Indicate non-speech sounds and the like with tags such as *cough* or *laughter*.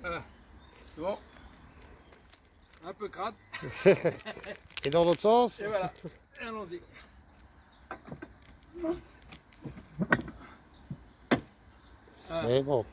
Voilà, c'est bon. Un peu crade. *laughs* Et dans l'autre sens Et voilà, allons-y. C'est bon.